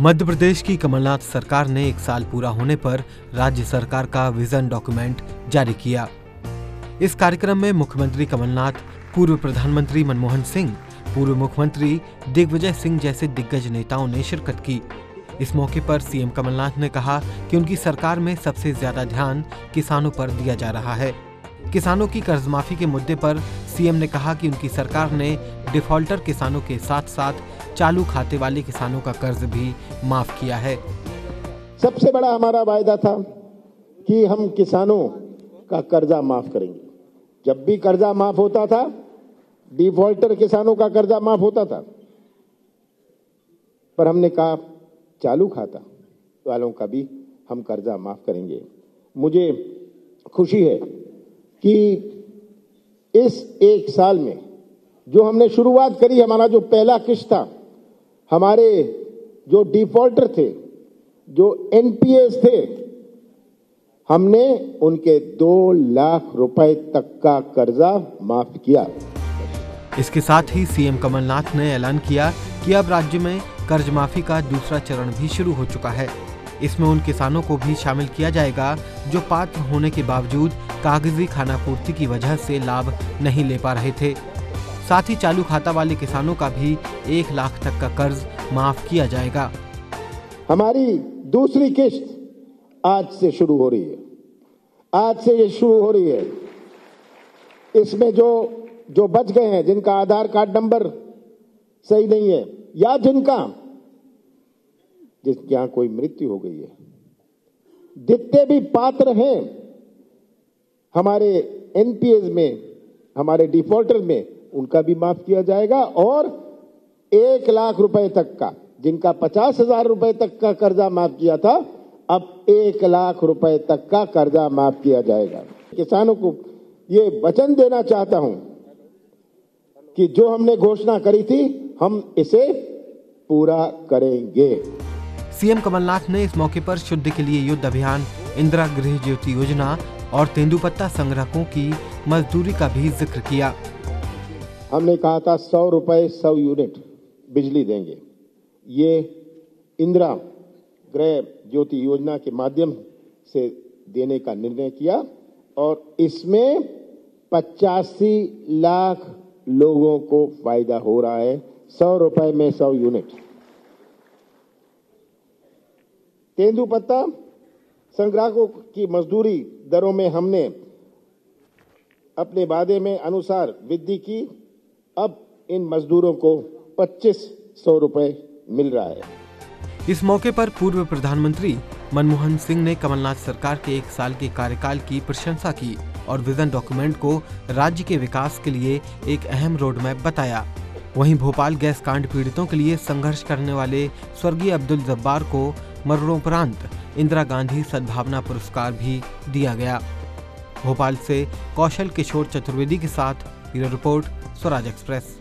मध्य प्रदेश की कमलनाथ सरकार ने एक साल पूरा होने पर राज्य सरकार का विजन डॉक्यूमेंट जारी किया। इस कार्यक्रम में मुख्यमंत्री कमलनाथ, पूर्व प्रधानमंत्री मनमोहन सिंह, पूर्व मुख्यमंत्री दिग्विजय सिंह जैसे दिग्गज नेताओं ने शिरकत की। इस मौके पर सीएम कमलनाथ ने कहा कि उनकी सरकार में सबसे ज़्यादा ध्यान किसानों पर दिया जा रहा है। किसानों की कर्ज माफ़ी के मुद्दे पर सीएम ने कहा कि उनकी सरकार ने डिफॉल्टर किसानों के साथ साथ चालू खाते वाले किसानों का कर्ज भी माफ़ किया है। सबसे बड़ा हमारा वायदा था कि हम किसानों का कर्जा माफ़ करेंगे। जब भी कर्जा माफ़ होता था, डिफॉल्टर किसानों का कर्जा माफ़ होता था। पर हमने कहा, चालू खाता वालों का भी हम कर्जा माफ़ करेंगे। मुझे खुशी है कि इस एक साल में जो हमने शुरुआत करी, हमारा जो पहला किस्त था, हमारे जो डिफॉल्टर थे, जो एनपीएस थे, हमने उनके दो लाख रुपए तक का कर्जा माफ़ किया। इसके साथ ही सीएम कमलनाथ ने ऐलान किया कि अब राज्य में कर्ज माफ़ी का दूसरा चरण भी शुरू हो चुका है। इसमें उन किसानों को भी शामिल किया जाएगा, जो पात्र होने के बावजूद कागज़ी खानापूर्ति की वजह से लाभ नहीं ले पा रहे थे। साथ ही चालू खाता वाले किसानों का भी एक लाख तक का कर्ज माफ़ किया जाएगा। हमारी दूसरी किस्त आज से शुरू हो रही है। आज से ये शुरू हो रही है। इसमें जो जो बच गए हैं, जिनका आधार कार्ड नंबर सही नहीं है, या जिनका जिसके यहाँ कोई मृत्यु हो गई है। जितने भी पात्र हैं, हमारे एनपीएस में, हमारे डिफॉल्टर में, उनका भी माफ़ किया जाएगा और एक लाख रुपए तक का, जिनका पचास हज़ार रुपए तक का कर्जा माफ़ किया था, अब एक लाख रुपए तक का कर्जा माफ़ किया जाएगा। किसानों को ये वचन देना चाहता हूँ कि जो हमने घोषणा करी थी, हम इसे पूरा करेंगे। सीएम कमलनाथ ने इस मौके पर शुद्ध के लिए युद्ध अभियान, इंदिरा गृह ज्योति योजना और तेंदुपत्ता संग्रहकों की मजदूरी का भी ज़िक्र किया। हमने कहा था सौ रुपए सौ यूनिट बिजली देंगे। ये इंदिरा गृह ज्योति योजना के माध्यम से देने का निर्णय किया और इसमें पचासी लाख लोगों को फ़ायदा हो रहा है। सौ रुपए में सौ यूनिट। तेंदुपत्ता संग्राहकों की मजदूरी दरों में हमने अपने वादे में अनुसार वृद्धि की। अब इन मजदूरों को पच्चीस सौ रुपए मिल रहा है। इस मौके पर पूर्व प्रधानमंत्री मनमोहन सिंह ने कमलनाथ सरकार के एक साल के कार्यकाल की प्रशंसा की और विजन डॉक्यूमेंट को राज्य के विकास के लिए एक अहम रोड मैप बताया। वहीं भोपाल गैस कांड पीड़ितों के लिए संघर्ष करने वाले स्वर्गीय अब्दुल जब्बार को मरणोपरांत इंदिरा गांधी सद्भावना पुरस्कार भी दिया गया। भोपाल से कौशल किशोर चतुर्वेदी के साथ रिपोर्ट, स्वराज एक्सप्रेस।